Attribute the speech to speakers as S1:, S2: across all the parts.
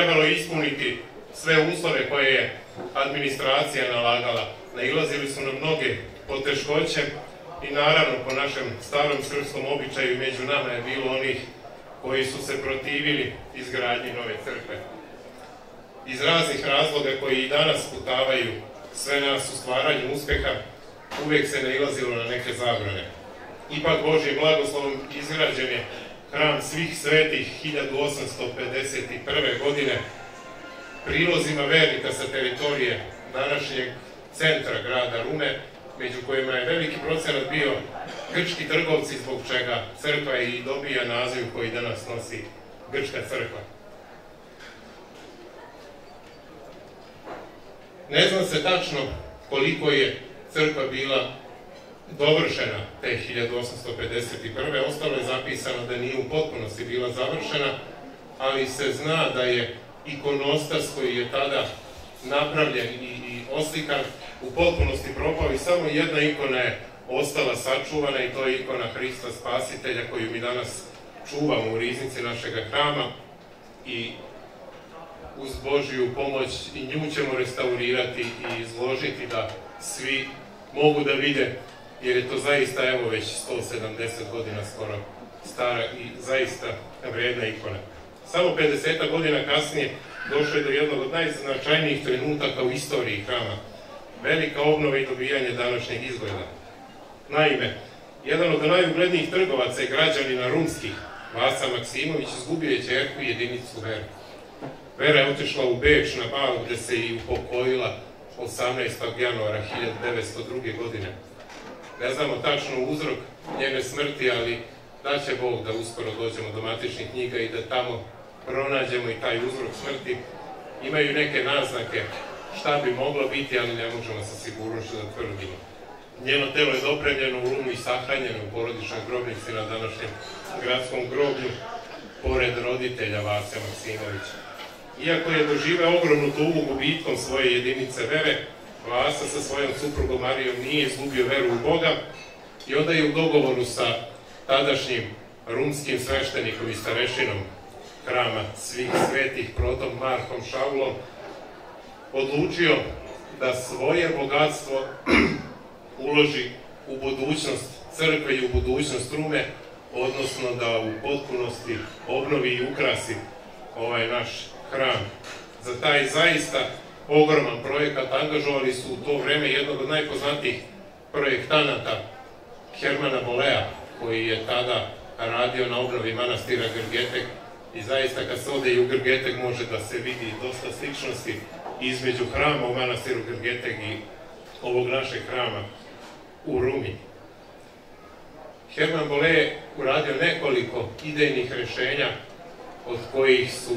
S1: Trebalo ispuniti sve uslove koje je administracija nalagala. Nailazili su na mnoge poteškoće i naravno po našem starom srpskom običaju među nama je bilo onih koji su se protivili izgradnji nove crkve. Iz raznih razloga koji i danas putavaju sve nas u stvaranju uspeha, uvek se nailazilo na neke zabrane. Ipak Božim blagoslovom izgrađen je hram svih svetih 1851. godine prilozima vernika sa teritorije današnjeg centra grada Rume, među kojima je veliki procenat bio grčki trgovci, zbog čega crkva i dobija naziv koji danas nosi Grčka crkva. Ne zna se tačno koliko je crkva bila dovršena te 1851. Ostalo je zapisano da nije u potpunosti bila završena, ali se zna da je ikonostas koji je tada napravljen i, i oslikan u potpunosti propao i samo jedna ikona je ostala sačuvana i to je ikona Hrista Spasitelja koju mi danas čuvamo u riznici našeg hrama i uz Božiju pomoć i nju ćemo restaurirati i izložiti da svi mogu da vide jer je to zaista evo već 170 godina skoro stara i zaista vredna ikona. Samo 50 godina kasnije došlo je do jednog od najznačajnijih trenutaka u istoriji hrama. Velika obnova i dobijanje današnjeg izgleda. Naime, jedan od najuglednijih trgovaca i građanina rumskih, Vasa Maksimović, izgubio je čerku i jedinicu Veru. Vera je otišla u Beč na bal gde se i upokojila 18. januara 1902. godine. Ne znamo tačno uzrok njene smrti, ali daće Bog da uskoro dođemo do matičnih knjiga i da tamo pronađemo i taj uzrok smrti. Imaju neke naznake šta bi moglo biti, ali ne možemo sa sigurnošću da tvrdimo. Njeno telo je dopremljeno u Rumu i sahranjeno u porodičnoj grobnici na današnjem gradskom groblju, pored roditelja Vase Maksimovića. Iako je doživeo ogromnu tugu gubitkom svoje jedinice vere, Vasa sa svojom suprugom Marijom nije izgubio veru u Boga i onda je u dogovoru sa tadašnjim rumskim sveštenikom i starešinom hrama svih svetih protom Markom Šaulom odlučio da svoje bogatstvo uloži u budućnost crkve i u budućnost Rume, odnosno da u potpunosti obnovi i ukrasi ovaj naš hram. Za taj zaista ogroman projekat angažovali su u to vreme jednog od najpoznatijih projektanata Hermana Bolea, koji je tada radio na obnovi manastira Grgetek i zaista kad se ode i u Grgetek može da se vidi dosta sličnosti između hrama u manastiru Grgetek i ovog našeg hrama u Rumi. Herman Bole je uradio nekoliko idejnih rešenja od kojih su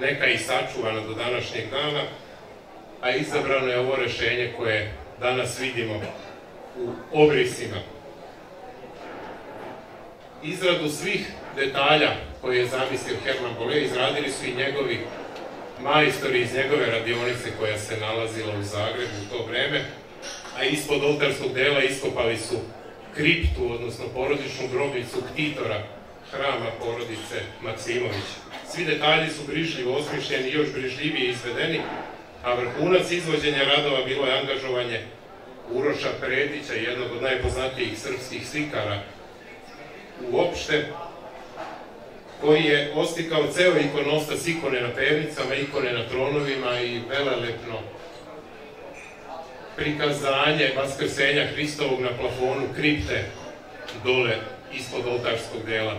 S1: neka i sačuvana do današnjeg dana, a izabrano je ovo rešenje koje danas vidimo u obrisima. Izradu svih detalja koje je zamislio Herman Bole izradili su i njegovi majstori iz njegove radionice koja se nalazila u Zagrebu u to vreme, a ispod oltarskog dela iskopali su kriptu, odnosno porodičnu grobnicu ktitora hrama porodice Maksimović. Svi detalji su brižljivo osmišljeni i još brižljivije izvedeni, a vrhunac izvođenja radova bilo je angažovanje Uroša Predića, jednog od najpoznatijih srpskih slikara uopšte, koji je ostikao ceo ikonostas ikone na pevnicama, ikone na tronovima i velelepno prikazanje Vaskrsenja Hristovog na plafonu kripte dole ispod oltarskog dela.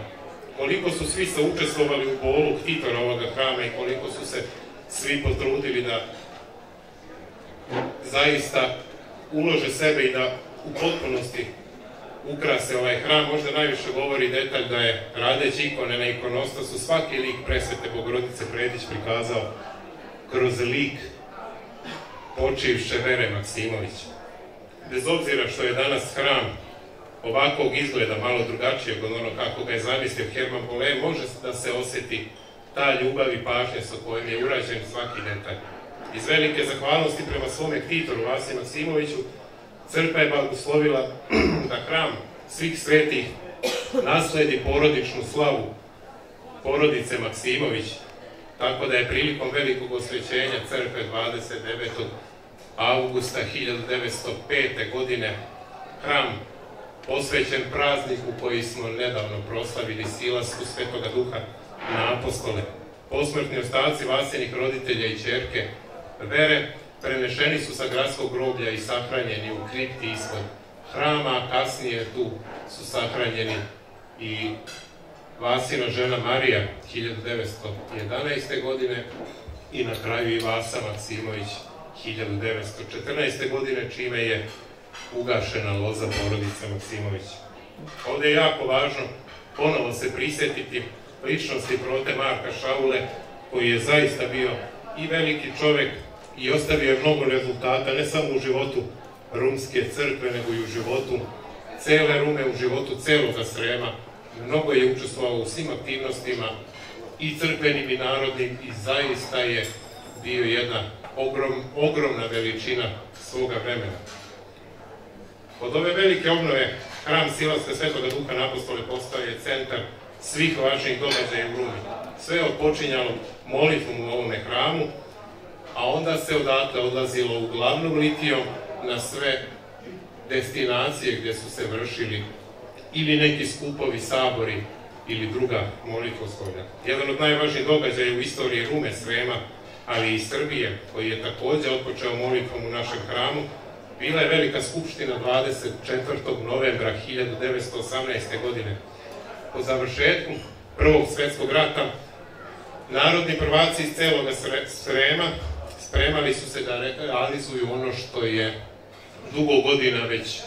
S1: Koliko su svi se učestvovali u bolu ovoga hrama i koliko su se svi potrudili da zaista ulože sebe i da u potpunosti ukrase ovaj hram, možda najviše govori detalj da je radeći ikone na ikonostasu svaki lik presvete Bogorodice Predić prikazao kroz lik počivše Vere Maksimović. Bez obzira što je danas hram ovakvog izgleda, malo drugačijeg od ono kako ga je zamislio Herman Bole, može da se oseti ta ljubav i pažnja sa kojim je urađen svaki detalj. Iz velike zahvalnosti prema svome ktitoru Vasi Maksimoviću, crkva je blagoslovila da hram svih svetih nasledi porodičnu slavu porodice Maksimović, tako da je prilikom velikog osvećenja crkve 29. augusta 1905. godine hram posvećen prazniku koji smo nedavno proslavili silasku Svetoga Duha na apostole. Posmrtni ostaci vasenih roditelja i čerke vere prenešeni su sa gradskog groblja i sahranjeni u kripti ispod hrama, a kasnije tu su sahranjeni i Vasina žena Marija 1911. godine i na kraju i Vasa Maksimović 1914. godine, čime je ugašena loza porodica Maksimović. Ovde je jako važno ponovo se prisetiti ličnosti prote Marka Šaule, koji je zaista bio i veliki čovek i ostavio je mnogo rezultata, ne samo u životu Rumske crkve, nego i u životu cele Rume, u životu celoga Srema. Mnogo je učestvovao u svim aktivnostima i crkvenim i narodnim i zaista je bio jedna ogrom, ogromna veličina svoga vremena. Od ove velike obnove hram Silaska Svetoga Duha Napostole postao je centar svih važnih događaja u Rumi. Sve je odpočinjalo molitvom u ovome hramu, a onda se odatle odlazilo uglavnom litijom na sve destinacije gdje su se vršili ili neki skupovi, sabori ili druga molitvoslovlja. Jedan od najvažnijih događaja u istoriji Rume, Srema, ali i Srbije, koji je takođe otpočeo molitvom u našem hramu, bila je velika skupština 24. novembra 1918. godine. Po završetku Prvog svetskog rata, narodni prvaci iz celoga Srema spremali su se da realizuju ono što je dugo godina već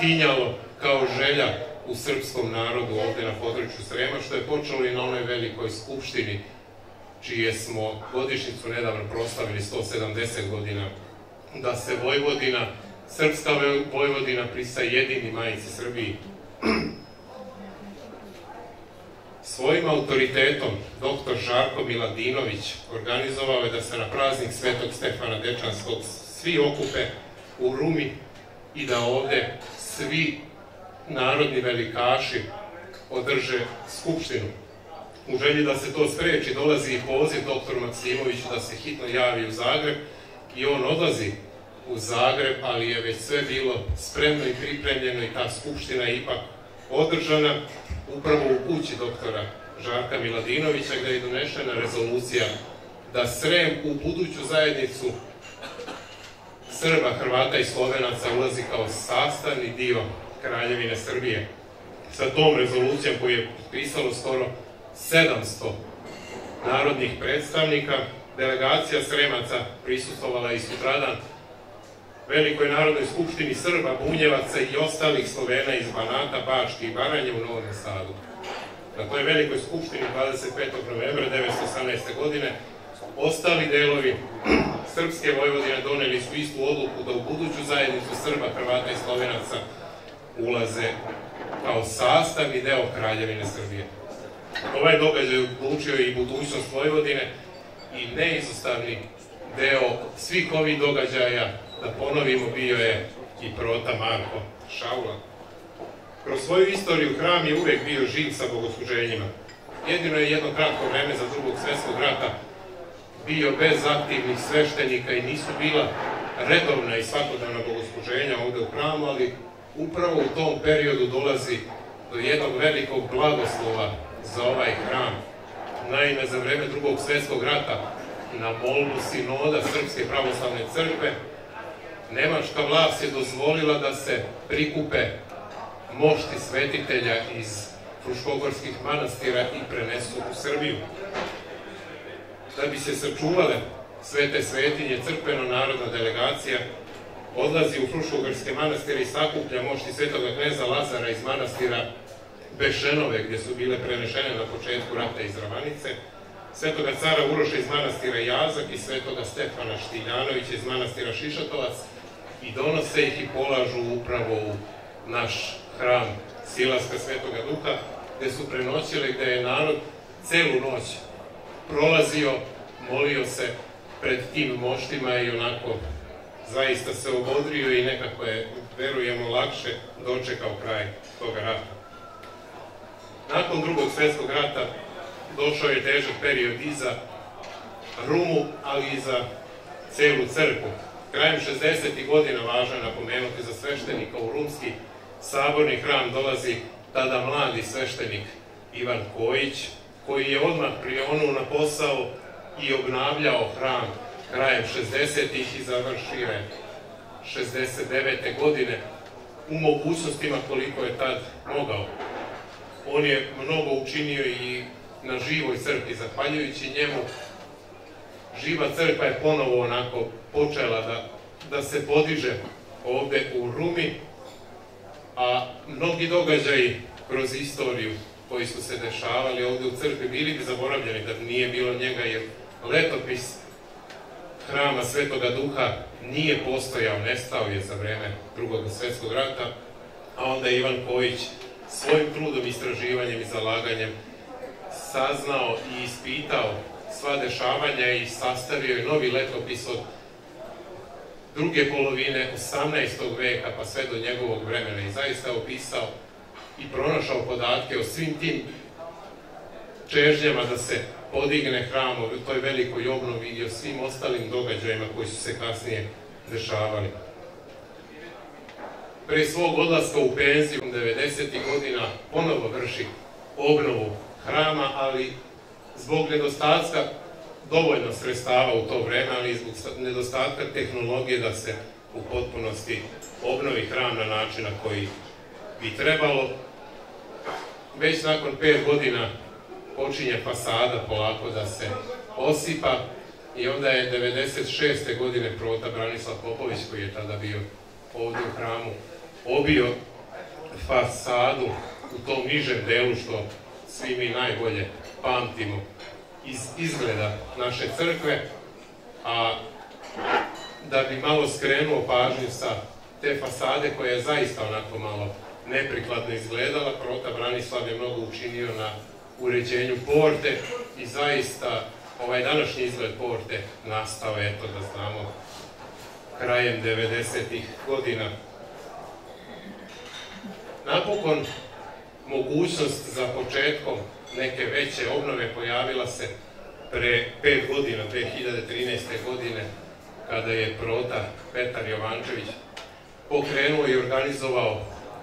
S1: tinjalo kao želja u srpskom narodu ovde na području Srema, što je počelo i na onoj velikoj skupštini, čije smo godišnicu nedavno proslavili 170 godina, da se Vojvodina, srpska Vojvodina prisajedini majici Srbiji. Svojim autoritetom dr. Žarko Miladinović organizovao je da se na praznik Svetog Stefana Dečanskog svi okupe u Rumi i da ovde svi narodni velikaši održe skupštinu. U želji da se to spreči, dolazi i poziv doktor Maksimoviću da se hitno javi u Zagreb i on odlazi u Zagreb, ali je već sve bilo spremno i pripremljeno i ta skupština ipak održana upravo u kući doktora Žarka Miladinovića gde je donešena rezolucija da Srem u buduću zajednicu Srba, Hrvata i Slovenaca ulazi kao sastavni dio Kraljevine Srbije. Sa tom rezolucijom koju je potpisalo skoro 700 narodnih predstavnika, delegacija Sremaca prisustovala i sutradan Velikoj narodnoj skupštini Srba, Bunjevaca i ostalih Slovena iz Banata, Bačke i Baranje u Novom Sadu. Na toj velikoj skupštini 25. novembra 1918. godine ostali delovi Srpske Vojvodine doneli su istu odluku da u buduću zajednicu Srba, Hrvata i Slovenaca ulaze kao sastavni deo Kraljevine Srbije. Ovaj događaj odlučio i budućnost Vojvodine i neizostavni deo svih ovih događaja, da ponovimo, bio je i prota Marko Šaula. Kroz svoju istoriju hram je uvek bio živ sa bogosluženjima. Jedino je jedno kratko vreme za drugog svetskog rata bio bez aktivnih sveštenika i nisu bila redovna i svakodana bogosluženja ovde u hramu, ali upravo u tom periodu dolazi do jednog velikog blagoslova za ovaj hram. Naime, za vreme drugog svetskog rata, na molbu sinoda Srpske pravoslavne crkve, nemačka vlast je dozvolila da se prikupe mošti svetitelja iz Fruškogorskih manastira i prenesu u Srbiju. Da bi se sačuvale svete svetinje, crkveno-narodna delegacija odlazi u Fruškogorske manastire i sakuplja mošti svetoga kneza Lazara iz manastira Bešenove, gdje su bile prenešene na početku rata iz Ravanice, svetoga cara Uroša iz manastira Jazak i svetoga Stefana Štiljanovića iz manastira Šišatovac i donose ih i polažu upravo u naš hram Silaska Svetoga Duha, gde su prenoćili, gde je narod celu noć prolazio, molio se pred tim moštima i onako zaista se obodrio i nekako je, verujemo, lakše dočekao kraj toga rata. Nakon drugog svetskog rata došao je težak period i za Rumu, ali i za celu crkvu. Krajem 60. godina važno je napomenuti za sveštenika u Rumski saborni hram dolazi tada mladi sveštenik Ivan Kojić, koji je odmah prionuo na posao i obnavljao hram krajem 60-ih i završio je 69. godine u mogućnostima koliko je tad mogao. On je mnogo učinio i na živoj crkvi, zahvaljujući njemu živa crkva je ponovo onako počela da, da se podiže ovde u Rumi, a mnogi događaji kroz istoriju koji su se dešavali ovde u crkvi bili bi zaboravljeni da nije bilo njega, jer letopis hrama Svetoga Duha nije postojao, nestao je za vreme drugog svetskog rata, a onda je Ivan Kojić svojim trudom, istraživanjem i zalaganjem saznao i ispitao sva dešavanja i sastavio je novi letopis od druge polovine 18. veka pa sve do njegovog vremena i zaista opisao i pronašao podatke o svim tim čežnjama da se podigne hram u toj velikoj obnovi i o svim ostalim događajima koji su se kasnije dešavali. Pre svog odlaska u penziju 90. godina ponovo vrši obnovu hrama, ali zbog nedostatka dovoljno sredstava u to vreme, ali i zbog nedostatka tehnologije da se u potpunosti obnovi hram na način na koji bi trebalo. Već nakon pet godina počinje fasada polako da se osipa i onda je 96. godine prota Branislav Popović koji je tada bio ovdje u hramu obio fasadu u tom nižem delu što svi mi najbolje pamtimo iz izgleda naše crkve, a da bi malo skrenuo pažnju sa te fasade koja je zaista onako malo neprikladno izgledala, prota Branislav je mnogo učinio na uređenju porte i zaista ovaj današnji izgled porte nastao, eto da znamo, krajem 90. godina. Napokon, mogućnost za početkom neke veće obnove pojavila se pre pet godina, 2013. godine, kada je prota Petar Jovančević pokrenuo i organizovao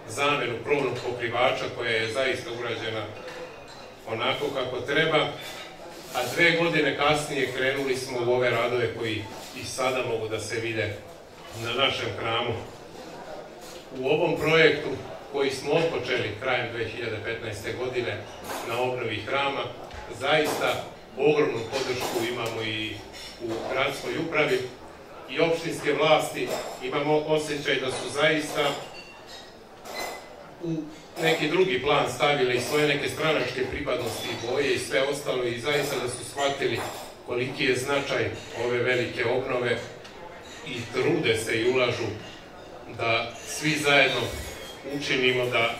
S1: zamenu krovnog pokrivača koja je zaista urađena onako kako treba, a dve godine kasnije krenuli smo u ove radove koji i sada mogu da se vide na našem hramu. U ovom projektu koji smo otpočeli krajem 2015. godine na obnovi hrama, zaista ogromnu podršku imamo i u gradskoj upravi i opštinske vlasti. Imamo osjećaj da su zaista u neki drugi plan stavili svoje neke stranačke pripadnosti i boje i sve ostalo i zaista da su shvatili koliki je značaj ove velike obnove i trude se i ulažu da svi zajedno učinimo da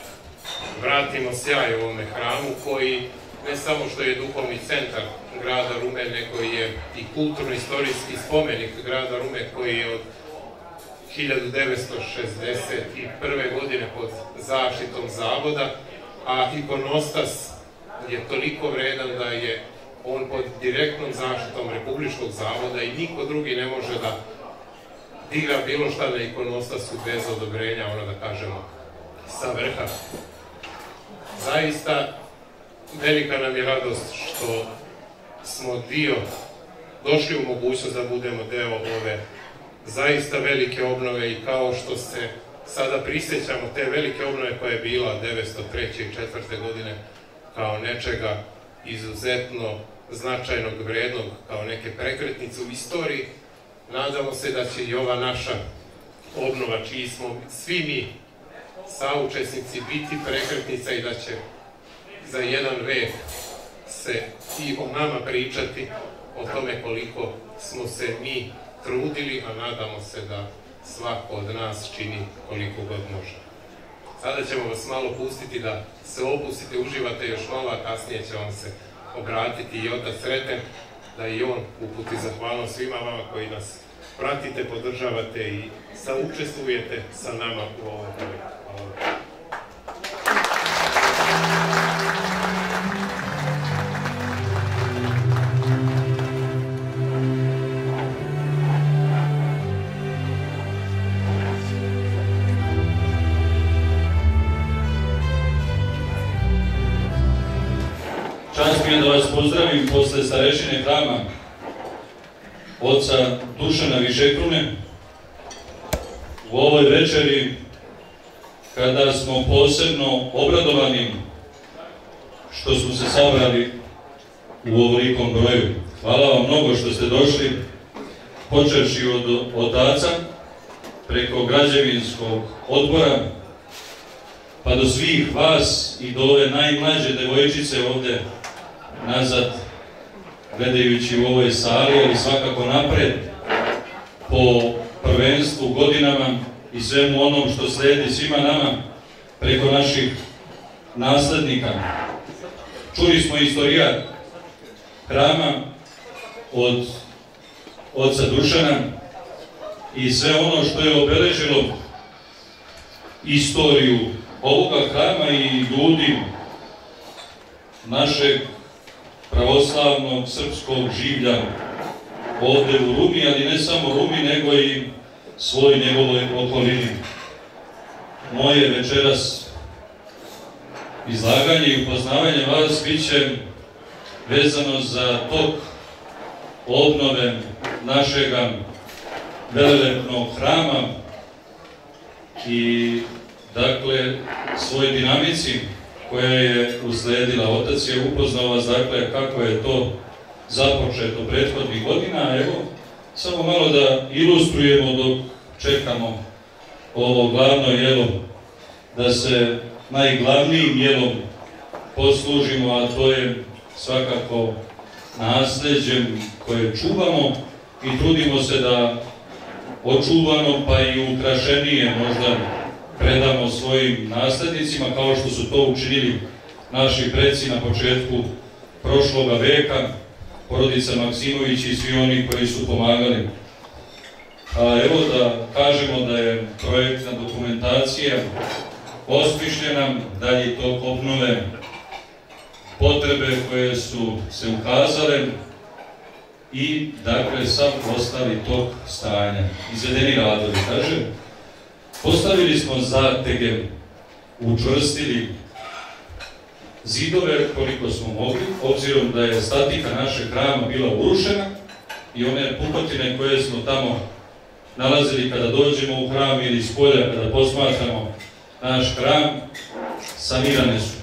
S1: vratimo sjaj ovome hramu koji ne samo što je duhovni centar grada Rume, nego je i kulturno-istorijski spomenik grada Rume koji je od 1961. godine pod zaštitom zavoda, a ikonostas je toliko vredan da je on pod direktnom zaštitom Republičkog zavoda i niko drugi ne može da diga bilo šta na ikonostasu bez odobrenja, ono da kažemo, sa vrha. Zaista velika nam je radost što smo dio, došli u mogućnost da budemo deo ove zaista velike obnove i kao što se sada prisjećamo te velike obnove koja je bila 903. i 4. godine kao nečega izuzetno značajnog, vrednog, kao neke prekretnice u istoriji, nadamo se da će i ova naša obnova, čiji smo svi mi saučesnici, biti prekretnica i da će za jedan vek se i o nama pričati, o tome koliko smo se mi trudili, a nadamo se da svako od nas čini koliko god može. Sada ćemo vas malo pustiti da se opustite, uživate još malo, a kasnije će vam se obratiti i otac Sreten, da i on uputi zahvalnost svima vama koji nas pratite, podržavate i saučestvujete sa nama u ovom projektu. Hvala.
S2: da vas pozdravim posle starešine hrama oca Dušana Višekrune u ovoj večeri kada smo posebno obradovani što smo se sabrali u ovolikom broju. Hvala vam mnogo što ste došli, počevši od otaca, preko građevinskog odbora, pa do svih vas i do ove najmlađe devojčice ovde nazad gledajući u ovoj sali, ali svakako napred po prvenstvu godinama i svemu onom što sledi svima nama preko naših naslednika. Čuli smo istorijat hrama od oca Dušana i sve ono što je obeležilo istoriju ovoga hrama i ljudi našeg pravoslavnog srpskog življa ovde u Rumi, ali ne samo Rumi, nego i svoj njegovoj okolini. Moje večeras izlaganje i upoznavanje vas bit će vezano za tok obnove našega velelepnog hrama i dakle svoj dinamici koja je usledila. Otac je upoznao vas, dakle, kako je to započeto prethodnih godina. Evo, samo malo da ilustrujemo dok čekamo ovo glavno jelo, da se najglavnijim jelom poslužimo, a to je svakako nasleđem koje čuvamo i trudimo se da očuvano pa i ukrašenije možda predamo svojim naslednicima, kao što su to učinili naši preci na početku prošloga veka, porodica Maksimović i svi oni koji su pomagali. A evo da kažemo da je projektna dokumentacija osmišljena, dalje tok obnove, potrebe koje su se ukazale i dakle sam ostali tok stanja. Izvedeni radovi, kaže, postavili smo zatege, učvrstili zidove koliko smo mogli, obzirom da je statika našeg hrama bila urušena i one pukotine koje smo tamo nalazili kada dođemo u hram ili iz polja kada posmatramo naš hram, sanirane su.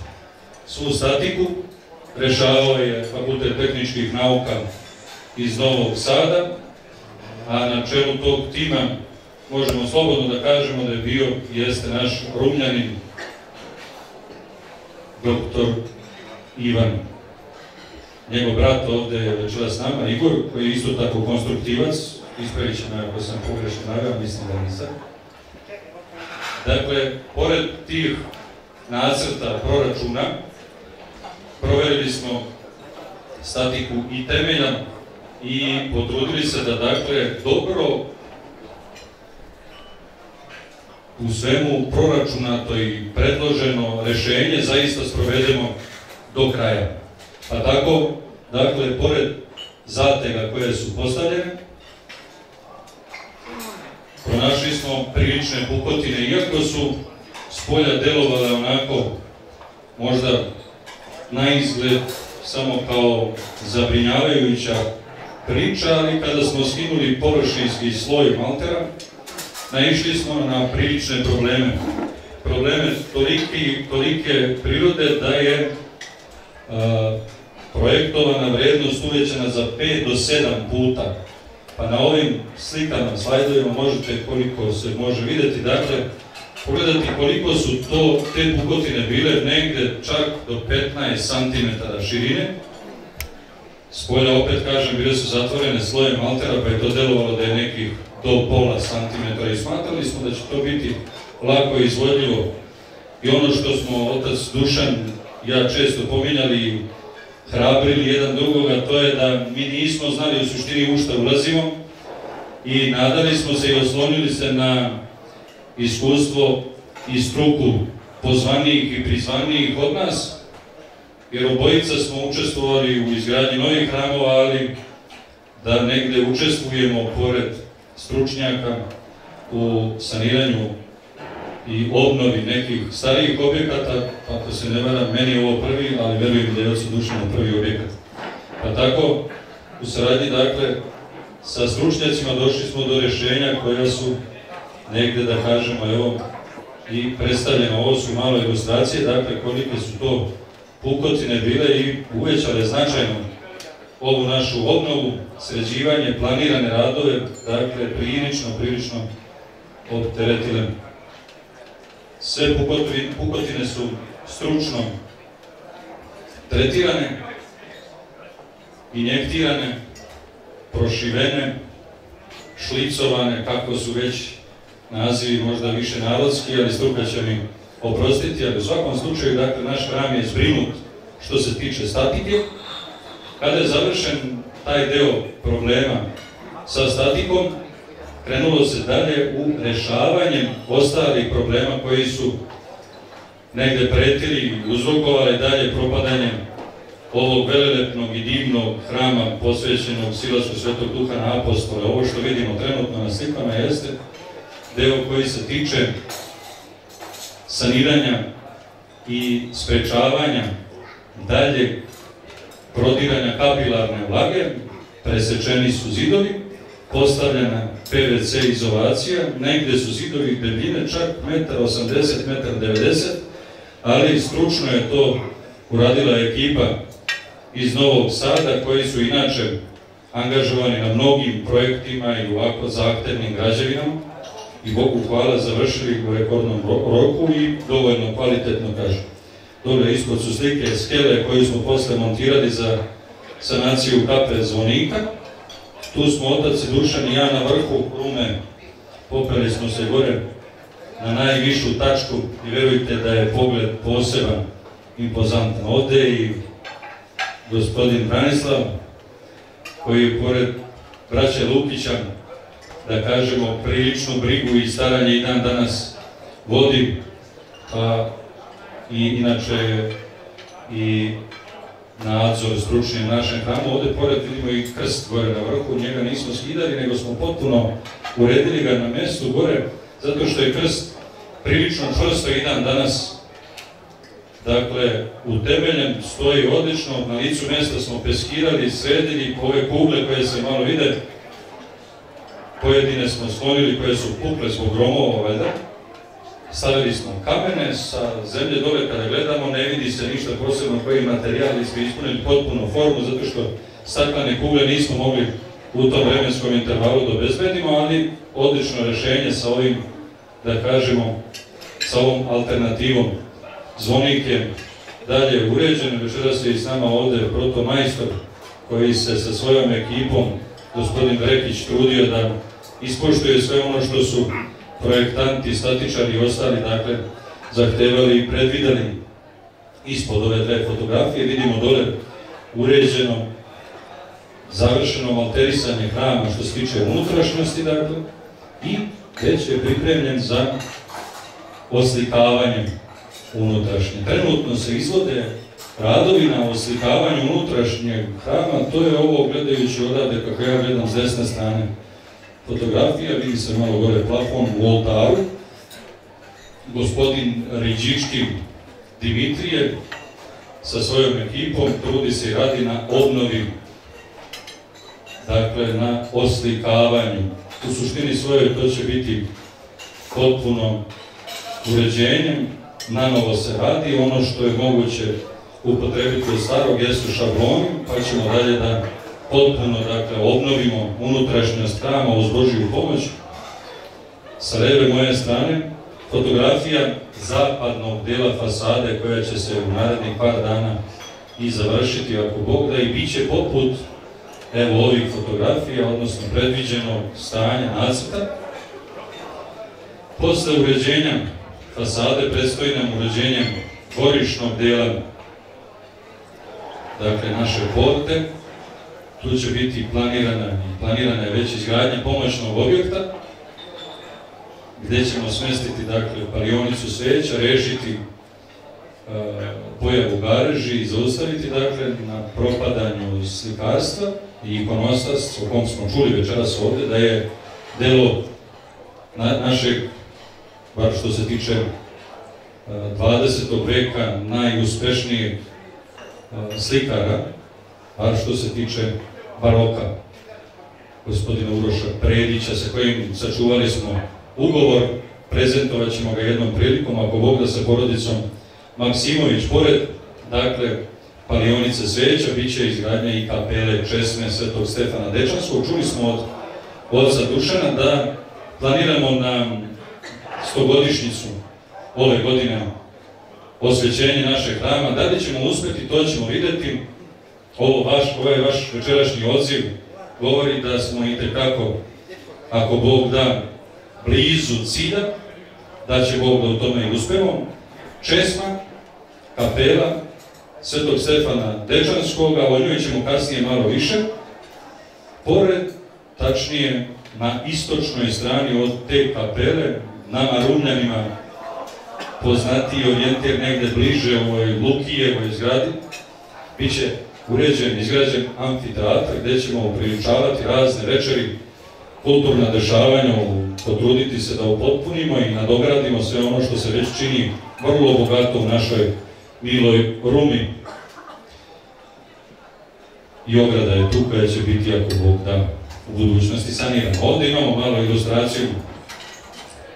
S2: Svu statiku rešavao je Fakultet tehničkih nauka iz Novog Sada, a na čelu tog tima možemo slobodno da kažemo da je bio, jeste naš rumljanin, doktor Ivan. Njegov brat ovde je večera s nama, Igor, koji je isto tako konstruktivac, ispravit će me ako sam pogrešno naveo, mislim da nisam. Dakle, pored tih nacrta proračuna, proverili smo statiku i temelja i potrudili se da, dakle, dobro u svemu proračunato i predloženo rešenje zaista sprovedemo do kraja. Pa tako, dakle, pored zatega koje su postavljene, pronašli smo prilične pukotine, iako su s polja delovale onako možda na izgled samo kao zabrinjavajuća priča, ali kada smo skinuli površinski sloj maltera, naišli smo na prilične probleme. Probleme toliki, tolike prirode da je a, projektovana vrednost uvećana za 5 do 7 puta. Pa na ovim slikama, slajdovima možete koliko se može videti, dakle, pogledati koliko su to, te pukotine bile, negde čak do 15 cm širine. S polja, opet kažem, bile su zatvorene slojem altera, pa je to delovalo da je nekih do pola santimetra i smatrali smo da će to biti lako izvodljivo. I ono što smo otac Dušan, ja često pominjali hrabrili jedan drugoga, to je da mi nismo znali u suštini u šta ulazimo i nadali smo se i oslonili se na iskustvo i struku pozvanijih i prizvanijih od nas, jer obojica smo učestvovali u izgradnji novih hramova, ali da negde učestvujemo pored stručnjaka u saniranju i obnovi nekih starijih objekata, ako se ne varam, meni je ovo prvi, ali verujem da je ocu Dušano prvi objekat. Pa tako, u saradnji, dakle, sa stručnjacima došli smo do rešenja koja su negde, da kažemo, evo, i predstavljeno, ovo su malo ilustracije, dakle, kolike su to pukotine bile i uvećale značajno ovu našu obnovu, sređivanje, planirane radove, dakle, prilično, prilično opteretile. Sve pukotine, su stručno tretirane, injektirane, prošivene, šlicovane, kako su već nazivi možda više narodski, ali struka će mi oprostiti, ali u svakom slučaju, dakle, naš hram je zbrinut što se tiče statike. Kada je završen taj deo problema sa statikom, krenulo se dalje u rešavanjem ostalih problema koji su negde pretili i uzrokovali dalje propadanje ovog velelepnog i divnog hrama posvećenog Silasku Svetog Duha na apostole. Ovo što vidimo trenutno na slikama jeste deo koji se tiče saniranja i sprečavanja dalje prodiranja kapilarne vlage, presečeni su zidovi, postavljena PVC izolacija, negde su zidovi debljine čak 1,80 m, 1,90 ali stručno je to uradila ekipa iz Novog Sada, koji su inače angažovani na mnogim projektima i ovako zahtevnim građevinama i Bogu hvala završili u rekordnom roku i dovoljno kvalitetno kažu. Dobro, ispod su slike skele koje smo posle montirali za sanaciju kape zvonika. Tu smo otac i Dušan i ja na vrhu rume, popeli smo se gore na najvišu tačku i verujte da je pogled poseban, impozantan. Ovde i gospodin Branislav, koji je pored braća Lukića da kažemo, priličnu brigu i staranje i dan danas vodi pa i inače i nadzor stručni na našem hramu. Ovde pored vidimo i krst gore na vrhu, njega nismo skidali, nego smo potpuno uredili ga na mestu gore, zato što je krst prilično čvrsto i dan danas Dakle, utemeljen, stoji odlično, na licu mesta smo peskirali, sredili ove kugle koje se malo vide, pojedine smo sklonili koje su pukle zbog gromova, valjda. Stavili smo kamene, sa zemlje dole kada gledamo ne vidi se ništa posebno koji materijali smo ispunili potpuno formu, zato što staklane kugle nismo mogli u tom vremenskom intervalu da obezbedimo, ali odlično rešenje sa ovim, da kažemo, sa ovom alternativom. Zvonik je dalje uređen, večeras je i s nama ovde protomajstor koji se sa svojom ekipom, gospodin Brekić, trudio da ispoštuje sve ono što su projektanti, statičari i ostali, dakle, zahtevali i predvideli ispod ove dve fotografije. Vidimo dole uređeno, završeno malterisanje hrama što se tiče unutrašnjosti, dakle, i već je pripremljen za oslikavanje unutrašnje. Trenutno se izvode radovi na oslikavanju unutrašnjeg hrama, to je ovo gledajući odavde kako ja gledam s desne strane fotografija, vidi se malo gore plafon u oltaru. Gospodin Riđički Dimitrije sa svojom ekipom trudi se i radi na obnovi, dakle na oslikavanju. U suštini svoje to će biti potpuno uređenjem, na novo se radi, ono što je moguće upotrebiti od starog jesu šabloni, pa ćemo dalje da potpuno dakle, obnovimo unutrašnjost hrama uz Božiju pomoć. Sa leve moje strane fotografija zapadnog dela fasade koja će se u narednih par dana i završiti ako Bog da i bit će poput evo ovih fotografija, odnosno predviđeno stanja nacrta. Posle uređenja fasade predstoji nam uređenjem dvorišnog dela dakle naše porte tu će biti planirana planirana je već izgradnja pomoćnog objekta gde ćemo smestiti dakle palionicu sveća, rešiti e, pojavu gareži i zaustaviti dakle na propadanju slikarstva i ikonostas o kom smo čuli večeras ovde da je delo na, našeg bar što se tiče 20. veka najuspešnijeg slikara, bar što se tiče baroka, gospodina Uroša Predića, sa kojim sačuvali smo ugovor, prezentovat ćemo ga jednom prilikom, ako Bog da sa porodicom Maksimović, pored, dakle, palionice sveća, bit će izgradnja i kapele česme Svetog Stefana Dečanskog. Čuli smo od oca Dušana da planiramo na stogodišnjicu ove godine osvećenje našeg hrama. Da li ćemo uspeti, to ćemo videti. Ovo vaš, ovaj vaš večerašnji odziv govori da smo i tekako, ako Bog da, blizu cilja, da će Bog da u tome i uspemo. Česma, kapela, Svetog Stefana Dečanskoga, o njoj ćemo kasnije malo više. Pored, tačnije, na istočnoj strani od te kapele, nama Rumljanima poznatiji orijentir negde bliže ovoj Lukijevoj zgradi, bit će uređen, izgrađen amfiteatr gde ćemo upriličavati razne večeri, kulturna dešavanja, potruditi se da upotpunimo i nadogradimo sve ono što se već čini vrlo bogato u našoj miloj Rumi. I ograda je tu koja će biti, ako Bog da, u budućnosti sanirana. Ovde imamo malo ilustraciju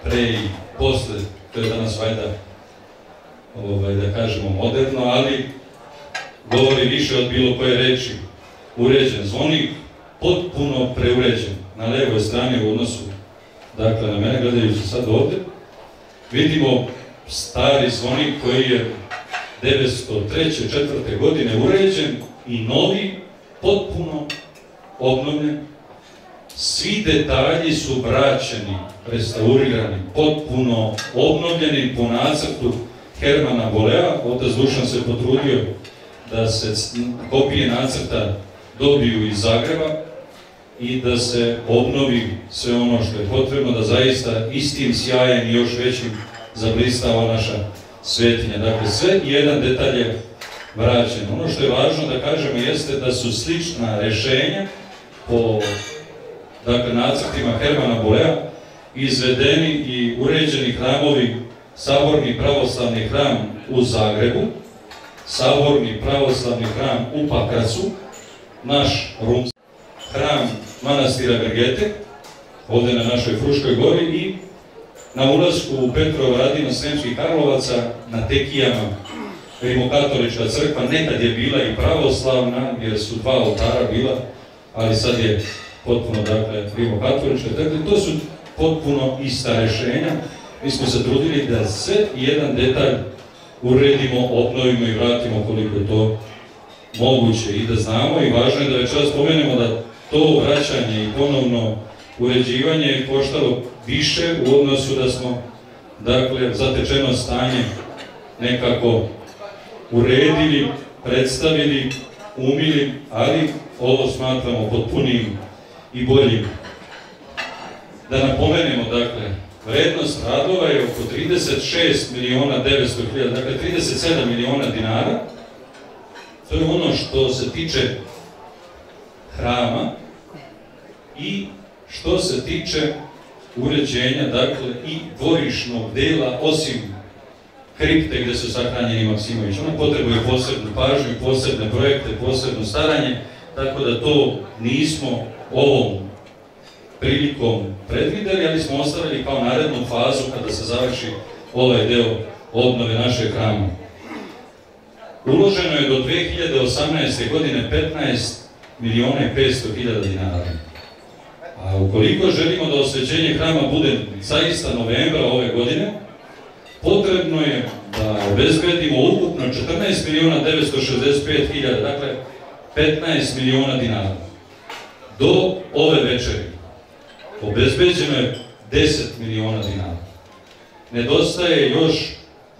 S2: pre i posle, to je danas vajda, ovaj, da kažemo, moderno, ali govori više od bilo koje reči. Uređen zvonik, potpuno preuređen, na levoj strani u odnosu, dakle, na mene gledajući sad ovde, vidimo stari zvonik koji je 903. četvrte godine uređen i novi, potpuno obnovljen, Svi detalji su vraćeni, restaurirani, potpuno obnovljeni po nacrtu Hermana Bolea. Otac se potrudio da se kopije nacrta dobiju iz Zagreba i da se obnovi sve ono što je potrebno, da zaista istim sjajem i još većim zablista ova naša svetinja. Dakle, sve jedan detalj je vraćen. Ono što je važno da kažemo jeste da su slična rešenja po dakle, nacrtima Hermana Bolea izvedeni i uređeni hramovi Saborni pravoslavni hram u Zagrebu, Saborni pravoslavni hram u Pakracu, naš rumski hram manastira Grgete, ovde na našoj Fruškoj gori i na ulazku u Petrov radino Sremskih Karlovaca na Tekijama Rimokatolička crkva, nekad je bila i pravoslavna, jer su dva oltara bila, ali sad je potpuno, dakle, Rimokatolička. Dakle, to su potpuno ista rešenja. Mi smo se trudili da sve jedan detalj uredimo, obnovimo i vratimo koliko je to moguće i da znamo i važno je da večeras spomenemo da to vraćanje i ponovno uređivanje je koštalo više u odnosu da smo dakle zatečeno stanje nekako uredili, predstavili, umili, ali ovo smatramo potpunim i boljim. Da napomenemo, dakle, vrednost radova je oko 36 miliona 900 hiljada, dakle 37 miliona dinara. To je ono što se tiče hrama i što se tiče uređenja, dakle, i dvorišnog dela, osim kripte gde su sahranjeni Maksimović. Ona potrebuje posebnu pažnju, posebne projekte, posebno staranje, tako da to nismo ovom prilikom predvideli, ali smo ostavili kao narednu fazu kada se završi ovaj deo obnove naše hrama. Uloženo je do 2018. godine 15 miliona i 500 hiljada dinara. A ukoliko želimo da osvećenje hrama bude zaista novembra ove godine, potrebno je da obezbedimo ukupno 14 miliona 965 hiljada, dakle 15 miliona dinara. Do ove večeri obezbeđeno je 10 miliona dinara. Nedostaje još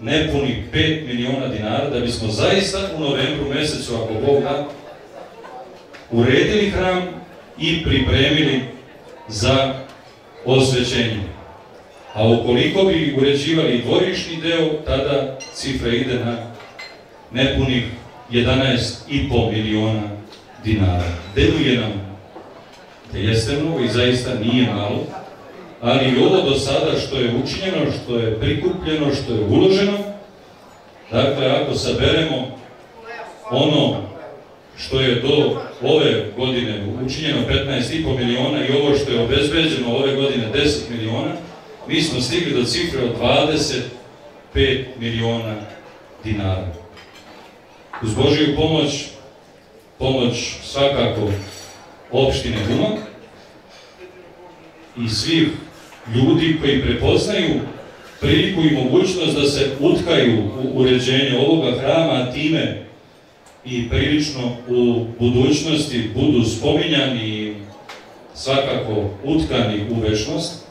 S2: nepuni 5 miliona dinara da bismo zaista u novembru mesecu, ako Bog da, uredili hram i pripremili za osvećenje. A ukoliko bi uređivali dvorišni deo, tada cifra ide na nepunih 11,5 miliona dinara. Deluje nam jeste mnogo i zaista nije malo, ali ovo do sada što je učinjeno, što je prikupljeno, što je uloženo, dakle, ako saberemo ono što je do ove godine učinjeno 15,5 miliona i ovo što je obezbeđeno ove godine 10 miliona, mi smo stigli do cifre od 25 miliona dinara. Uz Božiju pomoć, pomoć svakako opštine Umag i svih ljudi koji prepoznaju priliku i mogućnost da se utkaju u uređenje ovoga hrama, a time i prilično u budućnosti budu spominjani i svakako utkani u večnost,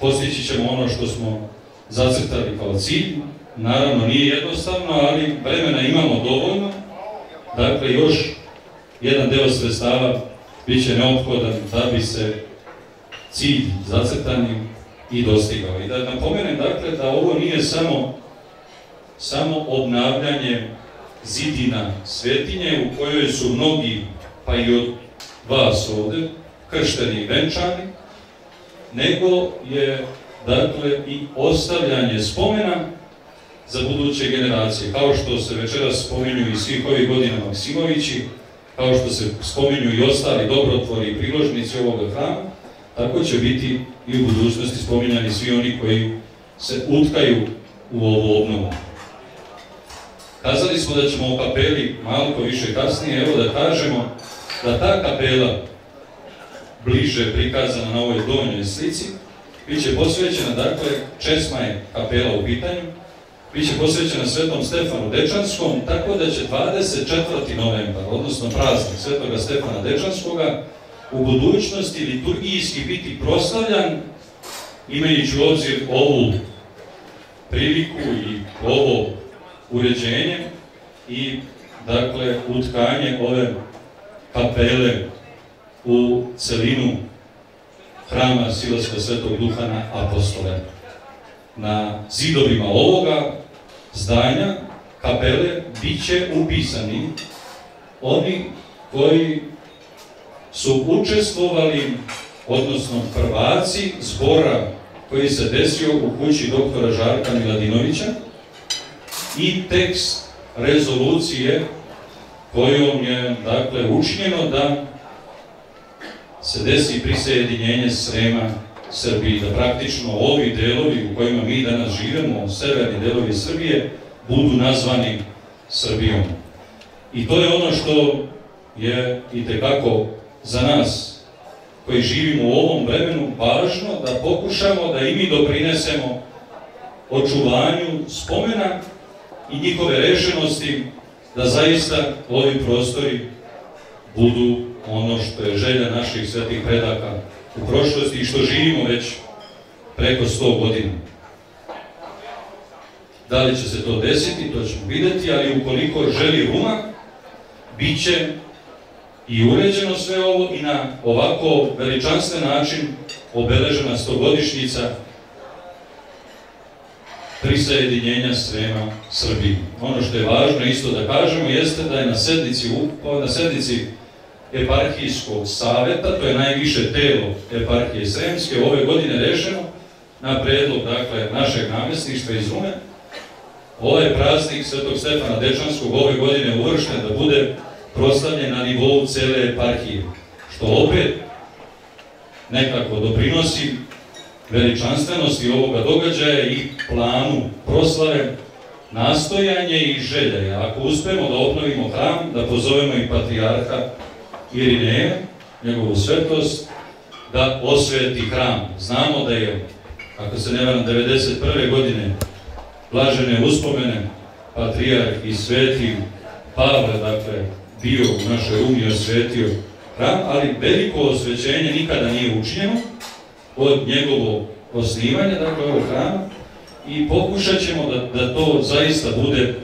S2: postići ćemo ono što smo zacrtali kao cilj. Naravno, nije jednostavno, ali vremena imamo dovoljno. Dakle, još jedan deo sredstava bit će neophodan da bi se cilj zacrtani i dostigao. I da napomenem, dakle, da ovo nije samo, samo obnavljanje zidina svetinje u kojoj su mnogi, pa i od vas ovde, kršteni i venčani, nego je dakle i ostavljanje spomena za buduće generacije. Kao što se večeras spominju i svih ovih godina Maksimovići, kao što se spominju i ostali dobrotvori i priložnici ovoga hrama, tako će biti i u budućnosti spominjani svi oni koji se utkaju u ovu obnovu. Kazali smo da ćemo o kapeli malo više kasnije, evo da kažemo da ta kapela bliže prikazana na ovoj donjoj slici, biće posvećena, dakle, Česma je kapela u pitanju, biće posvećena Svetom Stefanu Dečanskom, tako da će 24. novembar, odnosno praznik Svetoga Stefana Dečanskoga, u budućnosti liturgijski biti proslavljan, imajući u obzir ovu priliku i ovo uređenje i, dakle, utkanje ove kapele u celinu hrama Silaska Svetog Duhana Apostole. na zidovima ovoga zdanja, kapele, bit će upisani oni koji su učestvovali, odnosno prvaci zbora koji se desio u kući doktora Žarka Miladinovića i tekst rezolucije kojom je dakle učinjeno da se desi prisjedinjenje Srema Srbiji, da praktično ovi delovi u kojima mi danas živimo, severni delovi Srbije, budu nazvani Srbijom. I to je ono što je i tekako za nas koji živimo u ovom vremenu važno da pokušamo da i mi doprinesemo očuvanju spomena i njihove rešenosti da zaista ovi prostori budu ono što je želja naših svetih predaka u prošlosti i što živimo već preko 100 godina. Da li će se to desiti, to ćemo videti, ali ukoliko želi Ruma, bit će i uređeno sve ovo i na ovako veličanstven način obeležena stogodišnjica prisajedinjenja Srema Srbiji. Ono što je važno isto da kažemo jeste da je na sednici, na sednici eparhijskog saveta, to je najviše telo eparhije Sremske, ove godine rešeno na predlog dakle, našeg namestništva iz Rume, ovaj praznik Svetog Stefana Dečanskog ove godine uvršten da bude proslavljen na nivou cele eparhije, što opet nekako doprinosi veličanstvenosti ovoga događaja i planu proslave, nastojanje i želje. Ako uspemo da obnovimo hram, da pozovemo i patrijarha Irineja, njegovu svetost, da osveti hram. Znamo da je, ako se ne varam, 91. godine blažene uspomene patrijarh i sveti Pavle, dakle, bio u našoj Rumi osvetio hram, ali veliko osvećenje nikada nije učinjeno od njegovog osnivanja, dakle ovog hrama, i pokušat ćemo da, da to zaista bude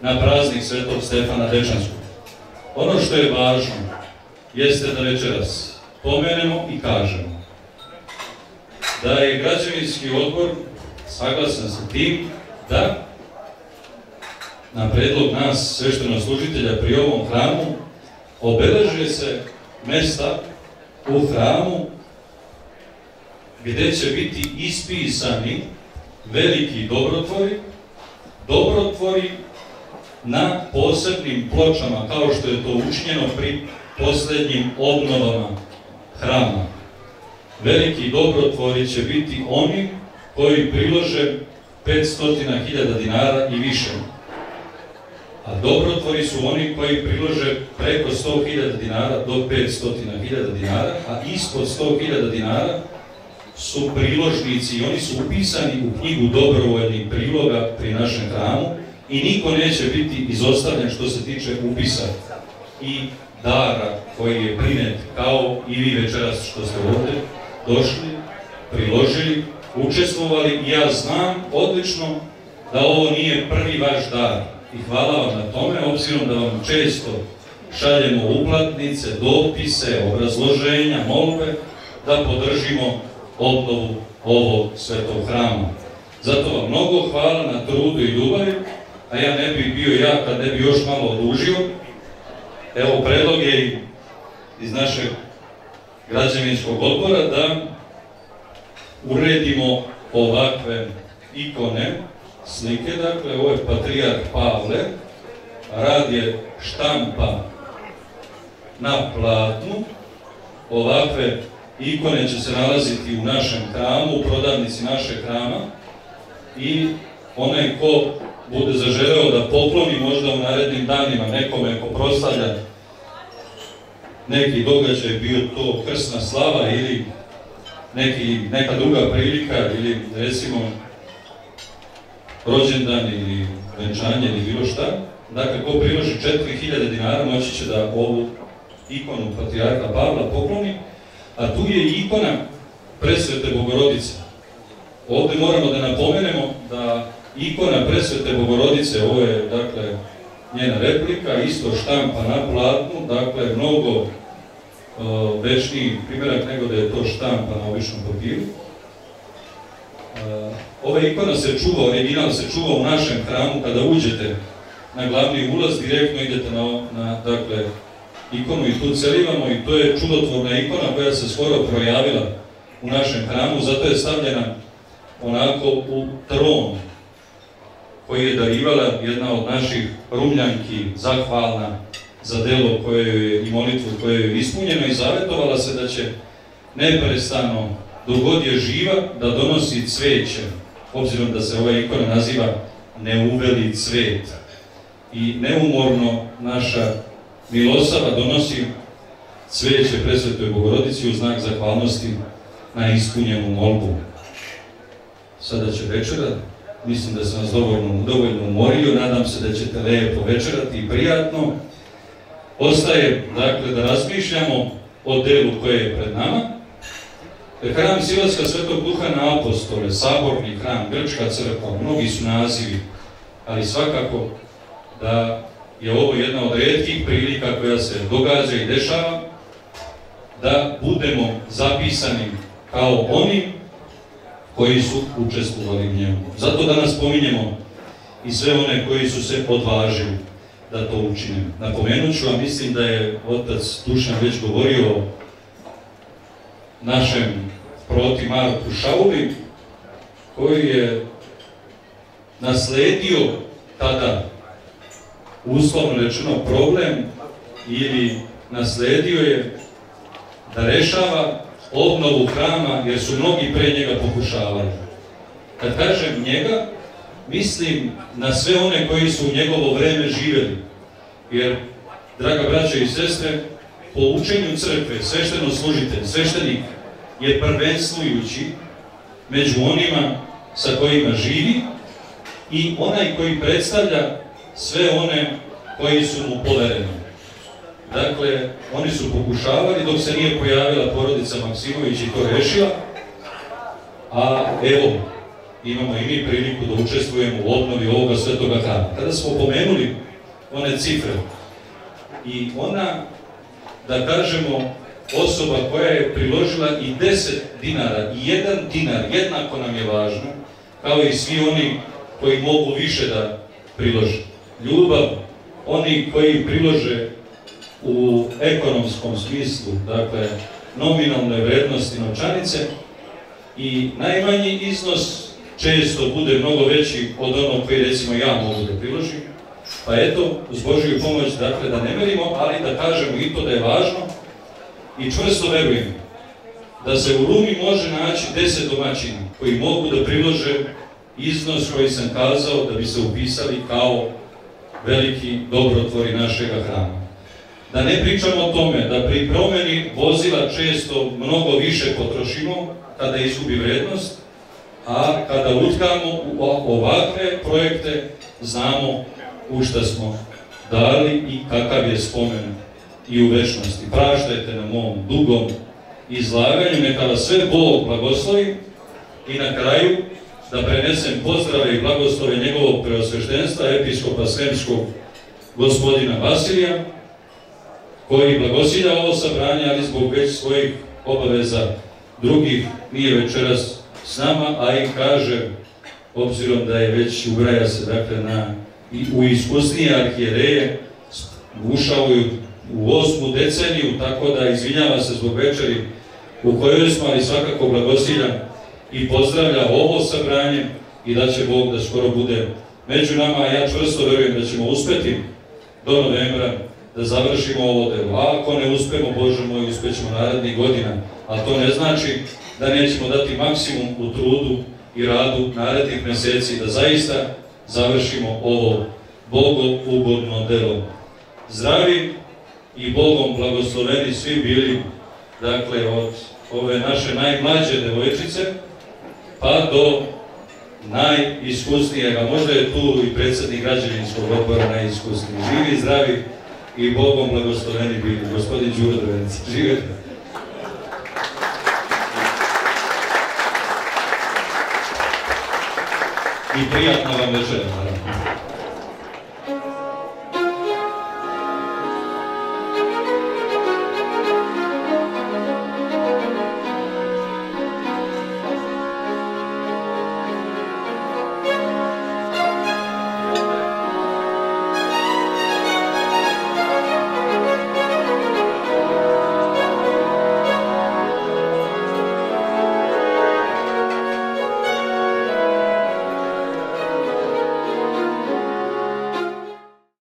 S2: na praznik Svetog Stefana Dečanskog. Ono što je važno jeste da večeras pomenemo i kažemo da je građevinski odbor saglasan sa tim da na predlog nas svešteno-služitelja pri ovom hramu obeleže se mesta u hramu gde će biti ispisani veliki dobrotvori, dobrotvori na posebnim pločama, kao što je to učinjeno pri poslednjim obnovama hrama. Veliki dobrotvori će biti oni koji prilože 500.000 dinara i više a dobrotvori su oni koji prilože preko 100.000 dinara do 500.000 dinara, a ispod 100.000 dinara su priložnici i oni su upisani u knjigu dobrovoljnih priloga pri našem hramu i niko neće biti izostavljen što se tiče upisa i dara koji je prinet kao i vi večeras što ste ovde došli, priložili, učestvovali i ja znam odlično da ovo nije prvi vaš dar, i hvala vam na tome, obzirom da vam često šaljemo uplatnice, dopise, obrazloženja, molbe, da podržimo obnovu ovog svetog hrama. Zato vam mnogo hvala na trudu i ljubavi, a ja ne bih bio ja kad ne bi još malo odužio. Evo, predlog je iz našeg građevinskog odbora da uredimo ovakve ikone slike, dakle, ovo je Patrijarh Pavle, rad je štampa na platnu, ovakve ikone će se nalaziti u našem hramu, u prodavnici našeg hrama. I onaj ko bude zaželeo da pokloni možda u narednim danima nekome ko proslavlja neki događaj, bio to krsna slava ili neki, neka druga prilika ili recimo rođendan ili venčanje ili bilo šta, dakle, ko priloži 4000 dinara moći će da ovu ikonu Patrijarha Pavla pokloni, a tu je ikona presvete Bogorodice. Ovde moramo da napomenemo da ikona presvete Bogorodice, ovo je, dakle, njena replika, isto štampa na platnu, dakle, mnogo uh, večniji primjerak nego da je to štampa na običnom papiru. ova ikona se čuva, original se čuva u našem hramu kada uđete na glavni ulaz, direktno idete na, na dakle, ikonu i tu celivamo i to je čudotvorna ikona koja se skoro projavila u našem hramu, zato je stavljena onako u tron koji je darivala jedna od naših rumljanki, zahvalna za delo koje je i molitvu koje je ispunjeno i zavetovala se da će neprestano dogod je živa da donosi cveće, obzirom da se ova ikona naziva neuveli cvet. I neumorno naša Milosava donosi cveće presvetoj Bogorodici u znak zahvalnosti na ispunjenu molbu. Sada će večera, mislim da sam vas dovoljno, dovoljno umorio, nadam se da ćete lepo večerati i prijatno. Ostaje, dakle, da razmišljamo o delu koje je pred nama. Hram Silaska Svetog Duha na apostole, saborni hram, Grčka crkva, mnogi su nazivi, ali svakako da je ovo jedna od redkih prilika koja se događa i dešava, da budemo zapisani kao oni koji su učestvovali u njemu. Zato danas pominjemo i sve one koji su se odvažili da to učine. Napomenut ću vam, mislim da je otac Dušan već govorio o našem proti Marku Šauli, koji je nasledio tada uslovno rečeno problem ili nasledio je da rešava obnovu hrama jer su mnogi pre njega pokušavali. Kad kažem njega, mislim na sve one koji su u njegovo vreme živeli. Jer, draga braća i sestre, po učenju crkve, svešteno služitelj, sveštenik je prvenstvujući među onima sa kojima živi i onaj koji predstavlja sve one koji su mu povereni. Dakle, oni su pokušavali dok se nije pojavila porodica Maksimović i to rešila, a evo, imamo i mi priliku da učestvujemo u obnovi ovoga svetoga hrama. Kada smo pomenuli one cifre i ona, da kažemo, osoba koja je priložila i 10 dinara, i jedan dinar, jednako nam je važno, kao i svi oni koji mogu više da prilože ljubav, oni koji prilože u ekonomskom smislu, dakle, nominalne vrednosti novčanice i najmanji iznos često bude mnogo veći od onog koji recimo ja mogu da priložim. Pa eto, uz Božiju pomoć, dakle, da ne merimo, ali da kažemo i to da je važno i čvrsto verujem da se u Rumi može naći deset domaćina koji mogu da prilože iznos koji sam kazao da bi se upisali kao veliki dobrotvori našega hrama. Da ne pričamo o tome da pri promeni vozila često mnogo više potrošimo kada izgubi vrednost, a kada utkamo u ovakve projekte znamo u šta smo dali i kakav je spomen i u večnosti. Praštajte na mom dugom izlaganju, neka vas sve Bog blagoslovi i na kraju da prenesem pozdrave i blagoslove njegovog preosveštenstva, episkopa Sremskog gospodina Vasilija, koji blagosilja ovo sabranje, ali zbog već svojih obaveza drugih nije večeras s nama, a i kaže, obzirom da je već ubraja se dakle, na, i, u iskusnije arhijereje, ušao je u osmu deceniju, tako da izvinjava se zbog večeri u kojoj smo, ali svakako blagosilja i pozdravlja ovo sabranje i da će Bog da skoro bude među nama, a ja čvrsto verujem da ćemo uspeti do novembra da završimo ovo delo. A ako ne uspemo, Bože moj, uspećemo narednih godina, a to ne znači da nećemo dati maksimum u trudu i radu narednih meseci, da zaista završimo ovo Bogom ugodno delo. Zdravi i Bogom blagosloveni svi bili, dakle, od ove naše najmlađe devojčice, pa do najiskusnijega, možda je tu i predsednik građevinskog odbora najiskusniji. Živi, zdravi i Bogom blagosloveni bili, gospodin Đuro Drvenica. Živjeti. I prijatno vam večera,